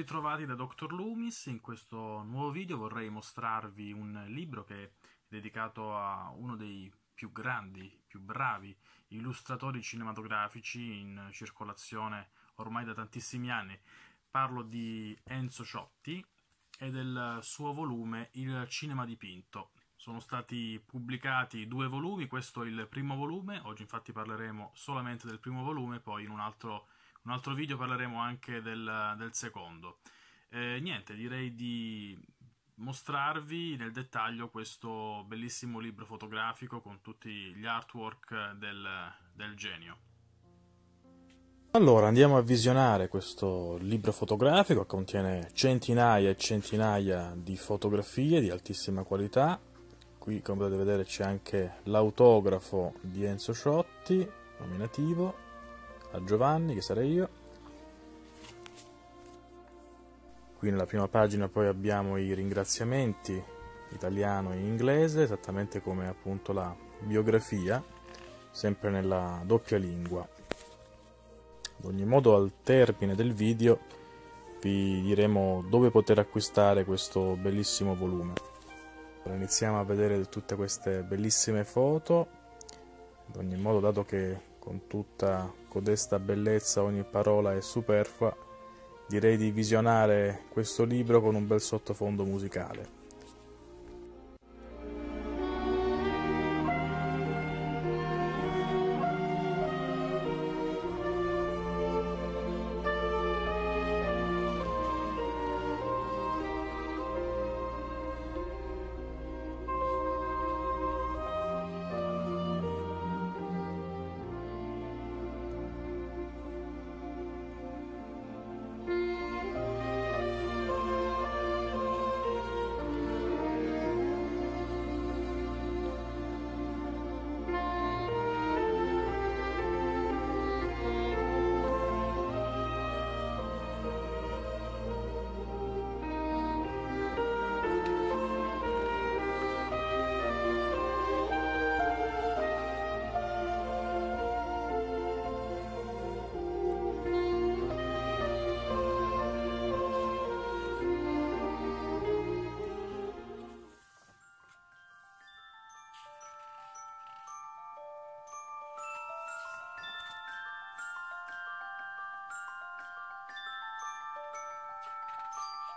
ritrovati da Dr. Loomis. In questo nuovo video vorrei mostrarvi un libro che è dedicato a uno dei più grandi, più bravi illustratori cinematografici in circolazione ormai da tantissimi anni. Parlo di Enzo Ciotti e del suo volume Il cinema dipinto. Sono stati pubblicati due volumi, questo è il primo volume, oggi infatti parleremo solamente del primo volume, poi in un altro un altro video parleremo anche del, del secondo. Eh, niente, direi di mostrarvi nel dettaglio questo bellissimo libro fotografico con tutti gli artwork del, del genio. Allora andiamo a visionare questo libro fotografico che contiene centinaia e centinaia di fotografie di altissima qualità. Qui come potete vedere c'è anche l'autografo di Enzo Sciotti, nominativo, a Giovanni, che sarei io. Qui nella prima pagina poi abbiamo i ringraziamenti italiano e inglese, esattamente come appunto la biografia, sempre nella doppia lingua. Ad ogni modo al termine del video vi diremo dove poter acquistare questo bellissimo volume. Ora iniziamo a vedere tutte queste bellissime foto, ad ogni modo dato che con tutta codesta bellezza ogni parola è superflua, direi di visionare questo libro con un bel sottofondo musicale.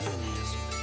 in his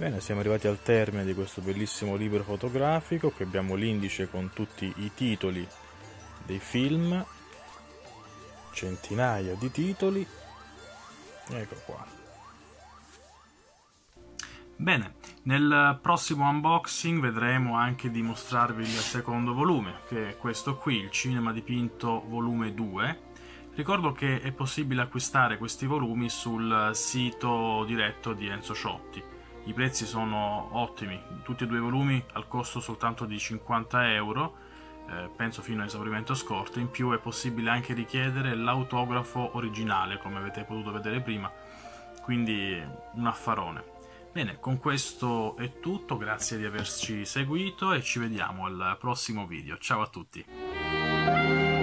Bene, siamo arrivati al termine di questo bellissimo libro fotografico, qui abbiamo l'indice con tutti i titoli dei film, centinaia di titoli, ecco qua. Bene, nel prossimo unboxing vedremo anche di mostrarvi il secondo volume, che è questo qui, il Cinema dipinto volume 2. Ricordo che è possibile acquistare questi volumi sul sito diretto di Enzo Ciotti i prezzi sono ottimi, tutti e due i volumi al costo soltanto di 50 euro, eh, penso fino a esaurimento scorto, in più è possibile anche richiedere l'autografo originale come avete potuto vedere prima, quindi un affarone. Bene, con questo è tutto, grazie di averci seguito e ci vediamo al prossimo video, ciao a tutti!